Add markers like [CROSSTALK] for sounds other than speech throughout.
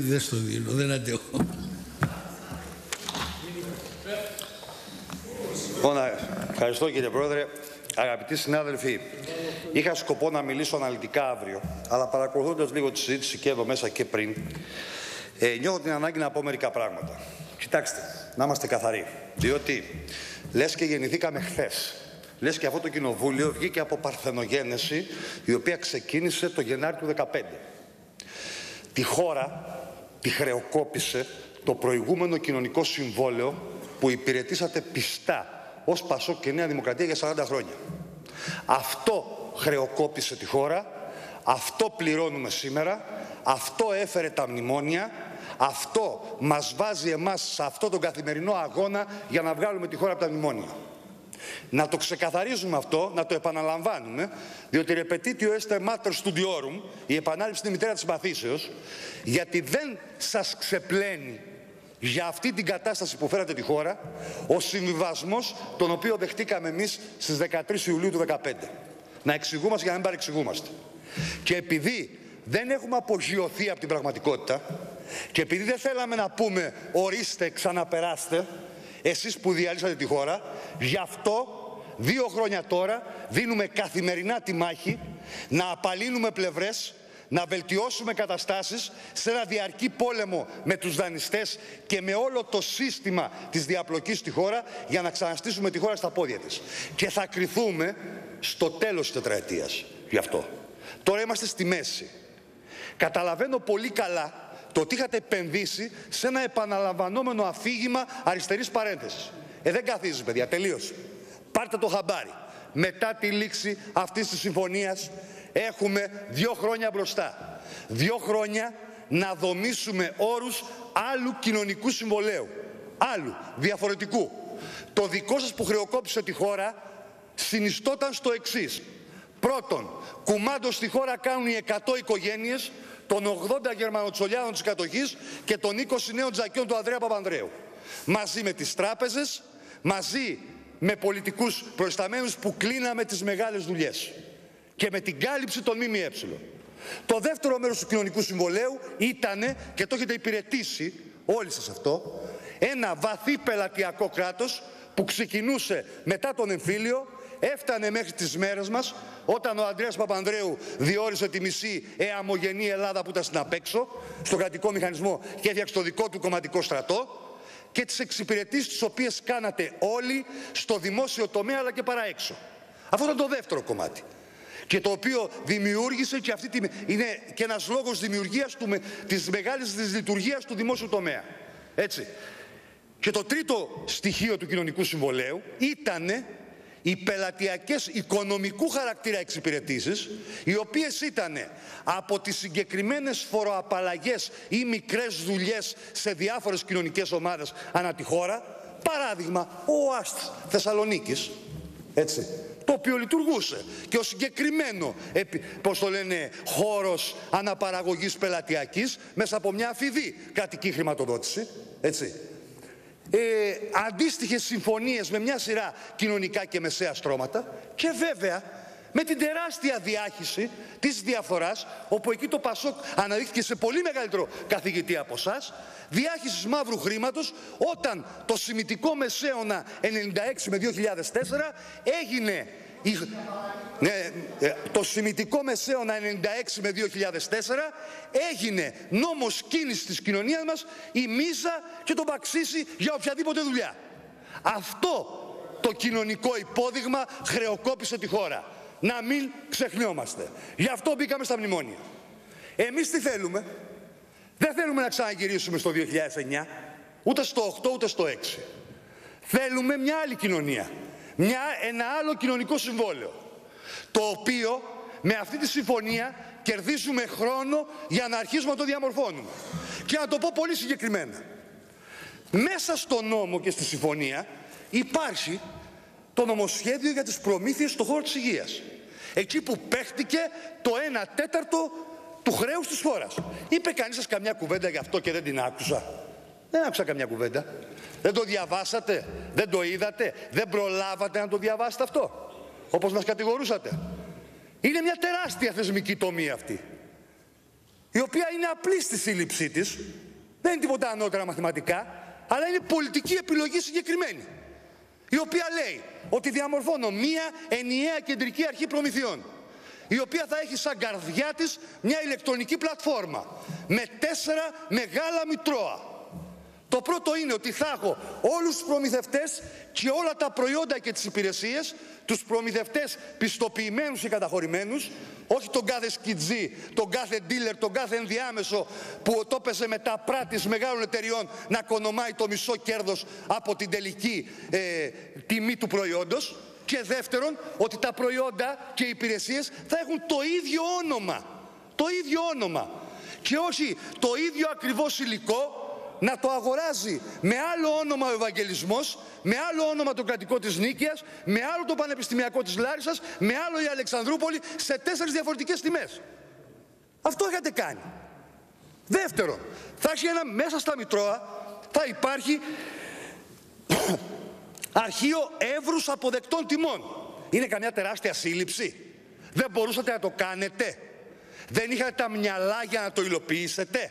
Δεν στο δίνω, δεν αντέχω. Λοιπόν, ευχαριστώ κύριε Πρόεδρε. Αγαπητοί συνάδελφοι, είχα σκοπό να μιλήσω αναλυτικά αύριο, αλλά παρακολουθώντας λίγο τη συζήτηση και εδώ μέσα και πριν, ε, νιώθω την ανάγκη να πω μερικά πράγματα. Κοιτάξτε, να είμαστε καθαροί, διότι λες και γεννηθήκαμε χθες. Λες και αυτό το κοινοβούλιο βγήκε από παρθενογένεση, η οποία ξεκίνησε το Γενάρη του 2015. Τη χώρα τη χρεοκόπησε το προηγούμενο κοινωνικό συμβόλαιο που υπηρετήσατε πιστά ως Πασόκ και Νέα Δημοκρατία για 40 χρόνια. Αυτό χρεοκόπησε τη χώρα, αυτό πληρώνουμε σήμερα, αυτό έφερε τα μνημόνια, αυτό μας βάζει εμάς σε αυτό τον καθημερινό αγώνα για να βγάλουμε τη χώρα από τα μνημόνια. Να το ξεκαθαρίζουμε αυτό, να το επαναλαμβάνουμε, διότι repetitio est mater studiorum, η επανάληψη είναι η μητέρα της μαθήσεως, γιατί δεν σας ξεπλένει για αυτή την κατάσταση που φέρατε τη χώρα, ο συμβιβασμός τον οποίο δεχτήκαμε εμείς στις 13 Ιουλίου του 2015. Να εξηγούμαστε για να μην παρεξηγούμαστε. Και επειδή δεν έχουμε απογειωθεί από την πραγματικότητα και επειδή δεν θέλαμε να πούμε ορίστε ξαναπεράστε, εσείς που διαλύσατε τη χώρα, γι' αυτό δύο χρόνια τώρα δίνουμε καθημερινά τη μάχη να απαλύνουμε πλευρές, να βελτιώσουμε καταστάσεις σε ένα διαρκή πόλεμο με τους δανειστές και με όλο το σύστημα της διαπλοκής στη χώρα για να ξαναστήσουμε τη χώρα στα πόδια της. Και θα κριθούμε στο τέλος της τετραετίας γι' αυτό. Τώρα είμαστε στη μέση. Καταλαβαίνω πολύ καλά το ότι είχατε επενδύσει σε ένα επαναλαμβανόμενο αφήγημα αριστερής παρένθεσης. Ε, δεν καθίζεις, παιδιά, τελείωσε. Πάρτε το χαμπάρι. Μετά τη λήξη αυτής της συμφωνίας έχουμε δύο χρόνια μπροστά. Δύο χρόνια να δομήσουμε όρους άλλου κοινωνικού συμβολέου. Άλλου, διαφορετικού. Το δικό σας που χρεοκόπησε τη χώρα συνιστόταν στο εξής. Πρώτον, κουμάντο στη χώρα κάνουν οι 100 οικογένειες των 80 Γερμανοτσολιάδων της κατοχής και των 20 νέων τζακιών του Ανδρέα Παπανδρέου. Μαζί με τις τράπεζες, μαζί με πολιτικούς προϊσταμένους που κλείναμε τις μεγάλες δουλειές και με την κάλυψη των ΜΜΕ. Το δεύτερο μέρος του κοινωνικού συμβολέου ήταν, και το έχετε υπηρετήσει όλοι σας αυτό, ένα βαθύ πελατειακό κράτος που ξεκινούσε μετά τον εμφύλιο έφτανε μέχρι τις μέρες μας όταν ο Αντρέας Παπανδρέου διόρισε τη μισή εαμογενή Ελλάδα που ήταν στην απέξω στο κρατικό μηχανισμό και έφτιαξε το δικό του κομματικό στρατό και τις εξυπηρετήσεις τις οποίες κάνατε όλοι στο δημόσιο τομέα αλλά και παρά έξω. Αυτό ήταν το δεύτερο κομμάτι και το οποίο δημιούργησε και αυτή τη, είναι και ένας λόγος δημιουργίας του, της μεγάλης της λειτουργίας του δημόσιου τομέα. Έτσι. Και το τρίτο στοιχείο του κοινωνικού συμβολέου ήταν οι πελατειακές οικονομικού χαρακτήρα εξυπηρετήσεις, οι οποίες ήταν από τις συγκεκριμένες φοροαπαλλαγές ή μικρές δουλειές σε διάφορες κοινωνικές ομάδες ανά τη χώρα, παράδειγμα ο ΟΑΣΤ Θεσσαλονίκης, έτσι, το οποίο λειτουργούσε και ο συγκεκριμένο, πώς το λένε, χώρος αναπαραγωγής πελατειακής μέσα από μια αφιδή κρατική χρηματοδότηση, έτσι, ε, αντίστοιχες συμφωνίες με μια σειρά κοινωνικά και μεσαία στρώματα και βέβαια με την τεράστια διάχυση της διαφοράς, όπου εκεί το Πασόκ αναδείχθηκε σε πολύ μεγαλύτερο καθηγητή από εσά, διάχυσης μαύρου χρήματος, όταν το σημητικό μεσαίωνα 96 με 2004 έγινε ναι, ε, το σημητικό μεσαίωνα 96 με 2004 έγινε νόμος κίνησης της κοινωνίας μας η μίζα και το παξίσι για οποιαδήποτε δουλειά. Αυτό το κοινωνικό υπόδειγμα χρεοκόπησε τη χώρα. Να μην ξεχνιόμαστε. Γι' αυτό μπήκαμε στα μνημόνια. Εμείς τι θέλουμε; Δεν θέλουμε να ξαναγυρίσουμε στο 2009, ούτε στο 8 ούτε στο 6. Θέλουμε μια άλλη κοινωνία μια, ένα άλλο κοινωνικό συμβόλαιο το οποίο με αυτή τη συμφωνία κερδίζουμε χρόνο για να αρχίσουμε να το διαμορφώνουμε. Και να το πω πολύ συγκεκριμένα. Μέσα στο νόμο και στη συμφωνία υπάρχει το νομοσχέδιο για τις προμήθειες στον χώρο της υγείας. Εκεί που παίχτηκε το 1 τέταρτο του χρέους της χώρας. Είπε κανείς σας καμιά κουβέντα γι' αυτό και δεν την άκουσα. Δεν άκουσα καμιά κουβέντα. Δεν το διαβάσατε, δεν το είδατε, δεν προλάβατε να το διαβάσετε αυτό. Όπως μας κατηγορούσατε. Είναι μια τεράστια θεσμική τομή αυτή. η οποία είναι απλή στη σύλληψή της, δεν είναι τίποτα ανώτερα μαθηματικά, αλλά είναι πολιτική επιλογή συγκεκριμένη, η οποία λέει ότι διαμορφώνω μία ενιαία κεντρική αρχή προμηθειών, η οποία θα έχει σαν καρδιά της μια ηλεκτρονική πλατφόρμα με τέσσερα μεγάλα μητρώα το πρώτο είναι ότι θα έχω όλους τους προμηθευτές και όλα τα προϊόντα και τις υπηρεσίες, τους προμηθευτές πιστοποιημένους και καταχωρημένους, όχι τον κάθε σκιτζή, τον κάθε dealer, τον κάθε ενδιάμεσο που το έπεσε μετά πράτης μεγάλων εταιριών να κονομάει το μισό κέρδος από την τελική ε, τιμή του προϊόντος. Και δεύτερον, ότι τα προϊόντα και οι υπηρεσίες θα έχουν το ίδιο όνομα. Το ίδιο όνομα. Και όχι το ίδιο ακριβώς υλικό, να το αγοράζει με άλλο όνομα ο Ευαγγελισμός, με άλλο όνομα το κρατικό της Νίκαιας, με άλλο το Πανεπιστημιακό της Λάρισας, με άλλο η Αλεξανδρούπολη, σε τέσσερις διαφορετικές τιμές. Αυτό είχατε κάνει. Δεύτερον, θα έχει ένα μέσα στα Μητρώα, θα υπάρχει [COUGHS] αρχείο εύρους αποδεκτών τιμών. Είναι καμιά τεράστια σύλληψη. Δεν μπορούσατε να το κάνετε. Δεν είχατε τα μυαλά για να το υλοποιήσετε.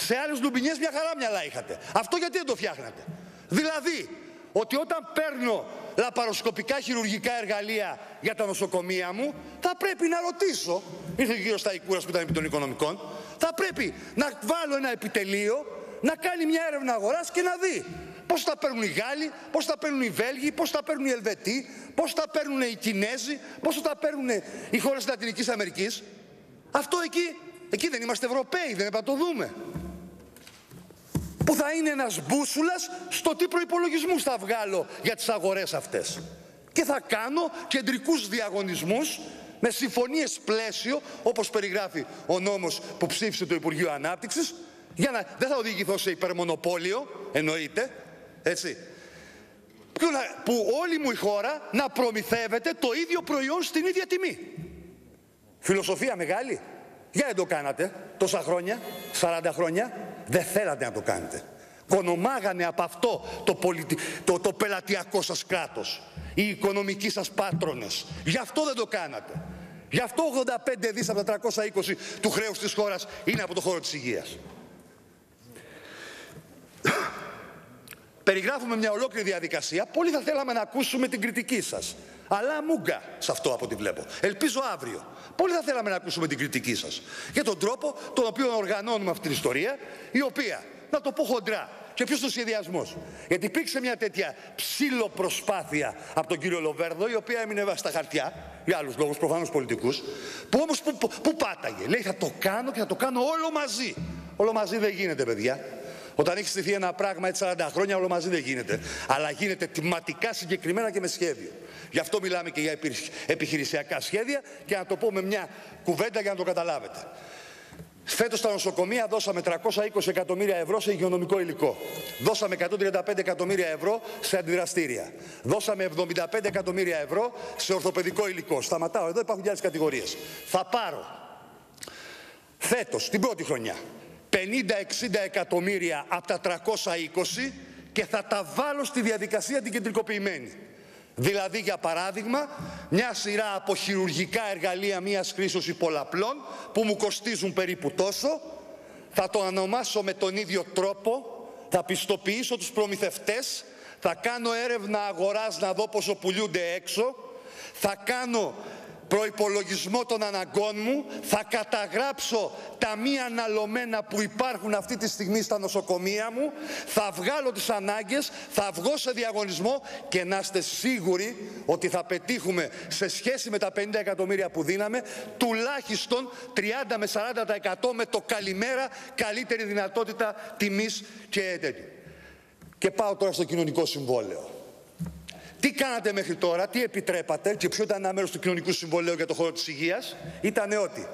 Σε άλλες λουμπινιές μια χαρά μυαλά είχατε. Αυτό γιατί δεν το φτιάχνατε. Δηλαδή, ότι όταν παίρνω λαπαροσκοπικά χειρουργικά εργαλεία για τα νοσοκομεία μου, θα πρέπει να ρωτήσω, ήρθε ο κύριο Σταϊκούρα που ήταν επί των οικονομικών, θα πρέπει να βάλω ένα επιτελείο, να κάνει μια έρευνα αγοράς και να δει πώς τα παίρνουν οι Γάλλοι, πώς τα παίρνουν οι Βέλγοι, πώς τα παίρνουν οι Ελβετοί, πώς τα παίρνουν οι Κινέζοι, πώς τα παίρνουν οι χώρες της Λατινικής Αμερικής. Αυτό εκεί, εκεί δεν είμαστε Ευρωπαίοι, δεν έπρεπε να το δούμε που θα είναι ένας μπούσουλας στο τι προϋπολογισμούς θα βγάλω για τις αγορές αυτές. Και θα κάνω κεντρικούς διαγωνισμούς με συμφωνίες πλαίσιο, όπως περιγράφει ο νόμος που ψήφισε το Υπουργείο Ανάπτυξης, για να δεν θα οδηγηθώ σε υπερμονοπόλιο, εννοείται, έτσι, που όλη μου η χώρα να προμηθεύεται το ίδιο προϊόν στην ίδια τιμή. Φιλοσοφία μεγάλη. Για δεν το κάνατε τόσα χρόνια, 40 χρόνια. Δεν θέλατε να το κάνετε. Κονομάγανε από αυτό το, πολιτι... το, το πελατειακό σας κράτος. Οι οικονομικοί σας πάτρονες. Γι' αυτό δεν το κάνατε. Γι' αυτό 85 δις από τα 320 του χρέους της χώρας είναι από το χώρο της υγείας. Περιγράφουμε μια ολόκληρη διαδικασία. Πολύ θα θέλαμε να ακούσουμε την κριτική σας. Αλλά μούγκα σε αυτό από ό,τι βλέπω. Ελπίζω αύριο. Πολύ θα θέλαμε να ακούσουμε την κριτική σας. Για τον τρόπο τον οποίο οργανώνουμε αυτή την ιστορία, η οποία, να το πω χοντρά, και ποιος ο σχεδιασμός. Γιατί υπήρξε μια τέτοια ψήλο προσπάθεια από τον κύριο Λοβέρδο, η οποία έμεινε στα χαρτιά, για άλλους λόγους, προφανώς πολιτικούς, που όμως που, που, που, πάταγε. Λέει θα το κάνω και θα το κάνω όλο μαζί. Όλο μαζί δεν γίνεται, παιδιά. Όταν έχεις στηθεί ένα πράγμα έτσι 40 χρόνια, όλο μαζί δεν γίνεται. Αλλά γίνεται τιματικά συγκεκριμένα και με σχέδιο. Γι' αυτό μιλάμε και για επιχειρησιακά σχέδια και να το πω με μια κουβέντα για να το καταλάβετε. Φέτος στα νοσοκομεία δώσαμε 320 εκατομμύρια ευρώ σε υγειονομικό υλικό. Δώσαμε 135 εκατομμύρια ευρώ σε αντιδραστήρια. Δώσαμε 75 εκατομμύρια ευρώ σε ορθοπαιδικό υλικό. Σταματάω εδώ, υπάρχουν και άλλες κατηγορίες. Θα πάρω φέτος, την πρώτη χρονιά, 50-60 εκατομμύρια από τα 320 και θα τα βάλω στη διαδικασία την κεντρικοποιημένη. Δηλαδή, για παράδειγμα, μια σειρά από χειρουργικά εργαλεία μίας χρήσεως πολλαπλών που μου κοστίζουν περίπου τόσο, θα το ονομάσω με τον ίδιο τρόπο, θα πιστοποιήσω τους προμηθευτές, θα κάνω έρευνα αγοράς να δω πόσο πουλούνται έξω, θα κάνω προϋπολογισμό των αναγκών μου, θα καταγράψω τα μη αναλωμένα που υπάρχουν αυτή τη στιγμή στα νοσοκομεία μου, θα βγάλω τις ανάγκες, θα βγω σε διαγωνισμό και να είστε σίγουροι ότι θα πετύχουμε σε σχέση με τα 50 εκατομμύρια που δίναμε τουλάχιστον 30 με 40% με το καλημέρα καλύτερη δυνατότητα τιμής και τέτοιο. Και πάω τώρα στο κοινωνικό συμβόλαιο. Τι κάνατε μέχρι τώρα, τι επιτρέπατε και ποιο ήταν ένα μέρος του κοινωνικού συμβολέου για το χώρο της υγείας, ήταν ότι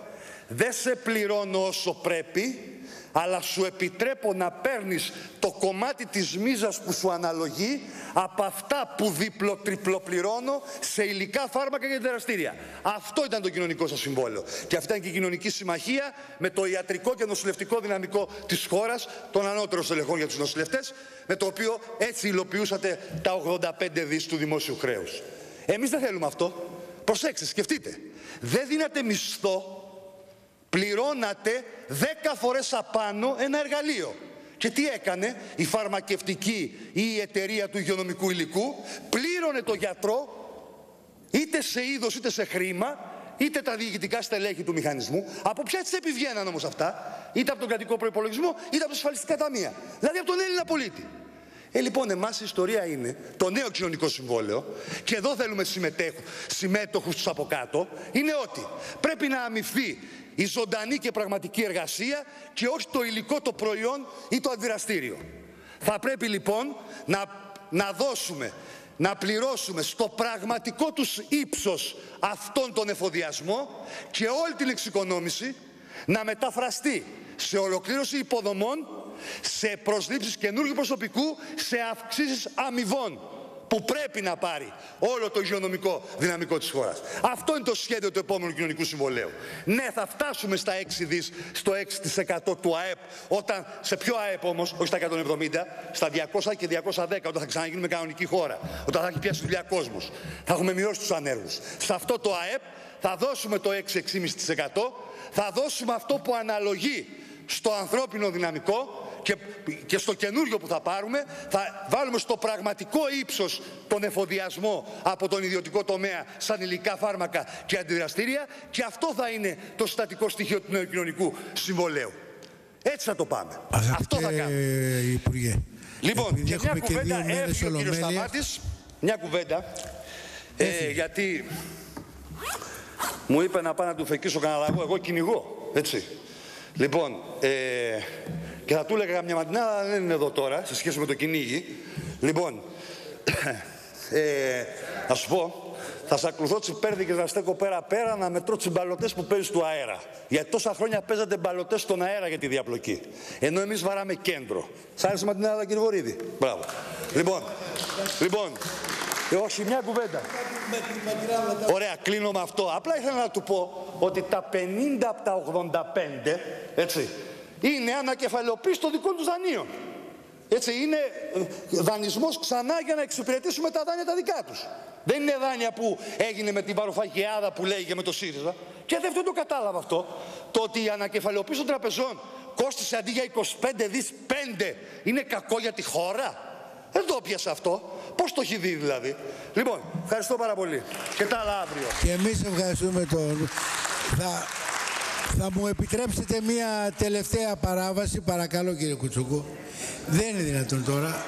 δεν σε πληρώνω όσο πρέπει, αλλά σου επιτρέπω να παίρνεις το κομμάτι της μίζας που σου αναλογεί από αυτά που διπλο-τριπλοπληρώνω σε υλικά φάρμακα και δραστήρια. Αυτό ήταν το κοινωνικό σας συμβόλαιο. Και αυτή ήταν και η κοινωνική συμμαχία με το ιατρικό και νοσηλευτικό δυναμικό της χώρας, των ανώτερων στελεχών για τους νοσηλευτές, με το οποίο έτσι υλοποιούσατε τα 85 δις του δημόσιου χρέους. Εμείς δεν θέλουμε αυτό. Προσέξτε, σκεφτείτε. Δεν δίνατε μισθό πληρώνατε 10 φορές απάνω ένα εργαλείο. Και τι έκανε η φαρμακευτική ή η εταιρεία του υγειονομικού υλικού, πλήρωνε το γιατρό είτε σε είδος είτε σε χρήμα, είτε τα διοικητικά στελέχη του μηχανισμού. Από ποια τι επιβγαίναν όμως αυτά, είτε από τον κρατικό προπολογισμό, είτε από τα ασφαλιστικά ταμεία. Δηλαδή από τον Έλληνα πολίτη. Ε, λοιπόν, εμάς η ιστορία είναι το νέο κοινωνικό συμβόλαιο, και εδώ θέλουμε συμμέτοχους τους από κάτω, είναι ότι πρέπει να αμυφθεί η ζωντανή και πραγματική εργασία και όχι το υλικό, το προϊόν ή το αντιδραστήριο. Θα πρέπει λοιπόν να, να δώσουμε, να πληρώσουμε στο πραγματικό τους ύψος αυτόν τον εφοδιασμό και όλη την εξοικονόμηση να μεταφραστεί σε ολοκλήρωση υποδομών, σε προσλήψεις καινούργιου προσωπικού, σε αυξήσεις αμοιβών που πρέπει να πάρει όλο το υγειονομικό δυναμικό της χώρας. Αυτό είναι το σχέδιο του επόμενου κοινωνικού συμβολέου. Ναι, θα φτάσουμε στα 6 δις, στο 6% του ΑΕΠ, όταν, σε ποιο ΑΕΠ όμως, όχι στα 170, στα 200 και 210, όταν θα ξαναγίνουμε κανονική χώρα, όταν θα έχει πιάσει δουλειά κόσμος, θα έχουμε μειώσει τους ανέργους. Σε αυτό το ΑΕΠ θα δώσουμε το 6-6,5%, θα δώσουμε αυτό που αναλογεί στο ανθρώπινο δυναμικό και, και στο καινούριο που θα πάρουμε θα βάλουμε στο πραγματικό ύψος τον εφοδιασμό από τον ιδιωτικό τομέα σαν υλικά φάρμακα και αντιδραστήρια και αυτό θα είναι το στατικό στοιχείο του νέου κοινωνικού συμβολέου. Έτσι θα το πάμε. Αγαπητέ αυτό θα κάνουμε. Υπουργέ. Λοιπόν, και μια κουβέντα έφυγε ο κύριος Σταμάτης, μια κουβέντα, ε, γιατί μου είπε να πάω να του φεκίσω κανένα λαγό, εγώ κυνηγώ, έτσι. Λοιπόν, ε, και θα του έλεγα μια ματινά, αλλά δεν είναι εδώ τώρα, σε σχέση με το κυνήγι. Λοιπόν, [CLEARS THROAT] ε, να σου πω, θα σε ακολουθώ τσιπέρδι και θα στέκω πέρα-πέρα να μετρώ τσιμπαλωτές που παίζεις του αέρα. Γιατί τόσα χρόνια παίζατε μπαλωτές στον αέρα για τη διαπλοκή. Ενώ εμείς βαράμε κέντρο. Σ' άρεσε ματινάδα, κύριε Βορύδη; Μπράβο. Λοιπόν, λοιπόν, ε, όχι, μια κουβέντα. Ωραία, κλείνω με αυτό. Απλά ήθελα να του πω ότι τα 50 από τα 85, έτσι, είναι ανακεφαλαιοποίηση των δικών τους δανείων. Έτσι, είναι ε, δανεισμός ξανά για να εξυπηρετήσουμε τα δάνεια τα δικά τους. Δεν είναι δάνεια που έγινε με την παροφαγιάδα που λέγει με το ΣΥΡΙΖΑ. Και δεν το κατάλαβα αυτό. Το ότι η ανακεφαλαιοποίηση των τραπεζών κόστησε αντί για 25 δις 5 είναι κακό για τη χώρα; Δεν το πιάσα αυτό. Πώς το έχει δει δηλαδή; Λοιπόν, ευχαριστώ πάρα πολύ. Και τα άλλα αύριο. Και εμείς ευχαριστούμε τον... Θα, θα μου επιτρέψετε μία τελευταία παράβαση, παρακαλώ κύριε Κουτσούκου. Δεν είναι δυνατόν τώρα.